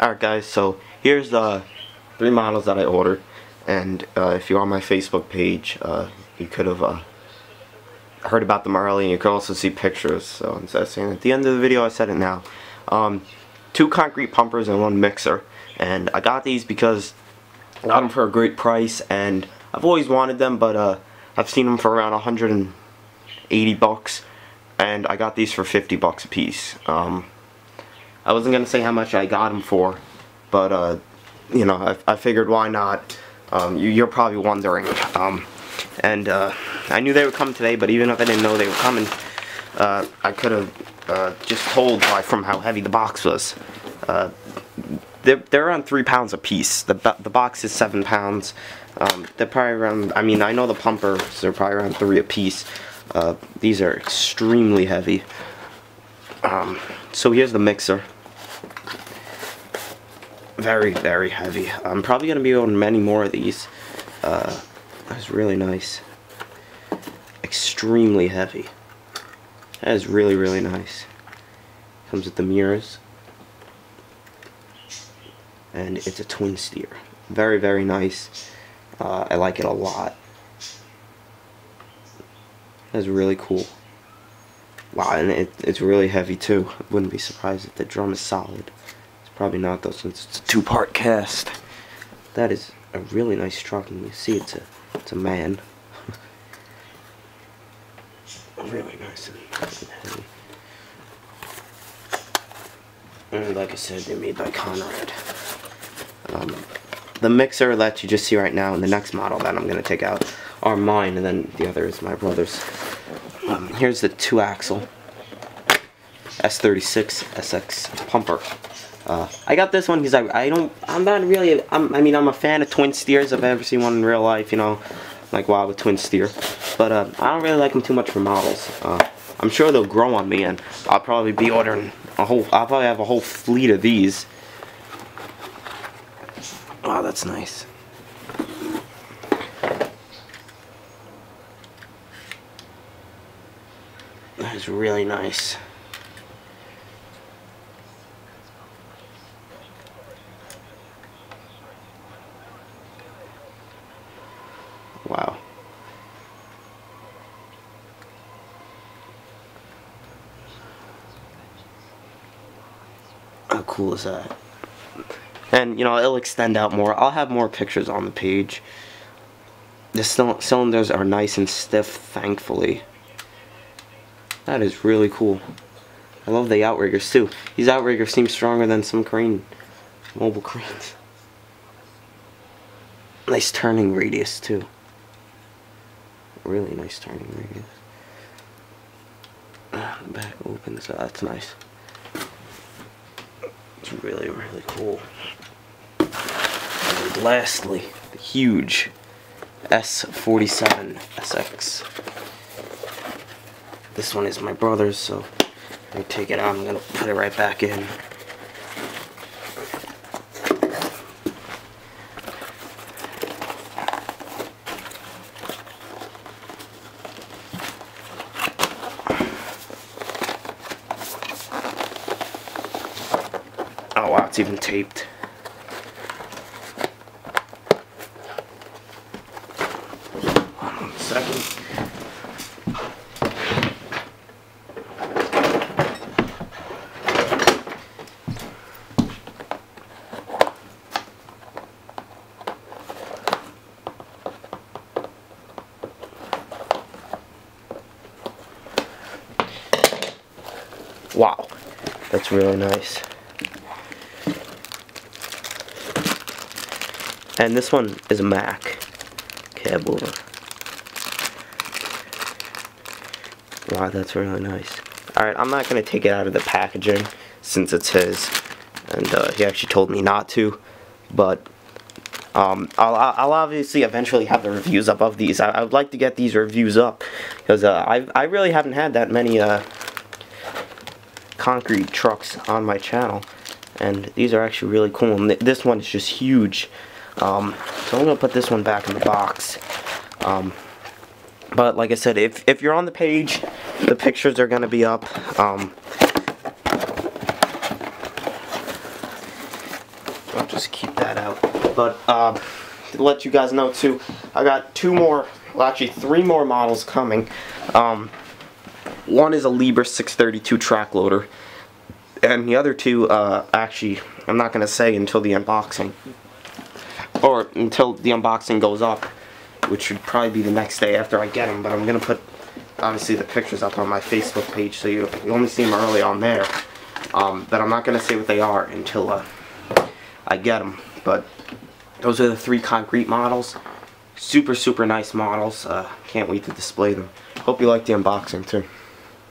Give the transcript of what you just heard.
Alright guys, so here's the three models that I ordered and uh, if you're on my Facebook page uh, you could have uh, heard about them early and you could also see pictures so instead of saying at the end of the video I said it now. Um, two concrete pumpers and one mixer and I got these because I got them for a great price and I've always wanted them but uh, I've seen them for around 180 bucks and I got these for 50 bucks a piece. Um, I wasn't gonna say how much I got them for, but uh, you know, I, I, figured why not. Um, you, are probably wondering. Um, and uh, I knew they would come today, but even if I didn't know they were coming, uh, I could have uh, just told by from how heavy the box was. Uh, they're, they're around three pounds a piece. The the box is seven pounds. Um, they're probably around. I mean, I know the pumpers are probably around three a piece. Uh, these are extremely heavy. Um, so here's the mixer very, very heavy. I'm probably going to be on many more of these. Uh, that's really nice. Extremely heavy. That is really, really nice. Comes with the mirrors. And it's a twin steer. Very, very nice. Uh, I like it a lot. That's really cool. Wow, and it, it's really heavy too. I wouldn't be surprised if the drum is solid. It's probably not though since it's a two-part cast. That is a really nice truck and you see it's a it's a MAN. really nice and heavy. And like I said, they're made by Conrad. Um, the mixer that you just see right now and the next model that I'm going to take out are mine and then the other is my brother's. Here's the two axle S36 SX pumper. Uh, I got this one because I, I don't, I'm not really, I'm, I mean, I'm a fan of twin steers. I've ever seen one in real life, you know, like wow, with twin steer. But uh, I don't really like them too much for models. Uh, I'm sure they'll grow on me and I'll probably be ordering a whole, I'll probably have a whole fleet of these. Wow, that's nice. Really nice. Wow. How cool is that? And, you know, it'll extend out more. I'll have more pictures on the page. The cylinders are nice and stiff, thankfully. That is really cool. I love the outriggers, too. These outriggers seem stronger than some crane, mobile cranes. Nice turning radius, too really nice turning radius. Ah, the back opens, so that's nice. It's really, really cool. And lastly, the huge S47 SX. This one is my brother's, so I take it out. I'm gonna put it right back in. Oh wow, it's even taped. One second. Wow, that's really nice. And this one is a Mack cab over. Wow, that's really nice. Alright, I'm not going to take it out of the packaging since it's his. And uh, he actually told me not to. But um, I'll, I'll obviously eventually have the reviews up of these. I, I would like to get these reviews up. Because uh, I, I really haven't had that many uh, concrete trucks on my channel. And these are actually really cool. And th this one is just huge. Um, so I'm to put this one back in the box. Um, but like I said, if, if you're on the page, the pictures are to be up. Um, I'll just keep that out. But uh, to let you guys know too, I got two more, well actually three more models coming. One is a Liebherr 632 track loader, and the other two, uh, actually, I'm not going to say until the unboxing, or until the unboxing goes up, which should probably be the next day after I get them, but I'm going to put, obviously, the pictures up on my Facebook page, so you, you only see them early on there. Um, but I'm not going to say what they are until uh, I get them. But those are the three concrete models. Super, super nice models. Uh, can't wait to display them. Hope you like the unboxing too.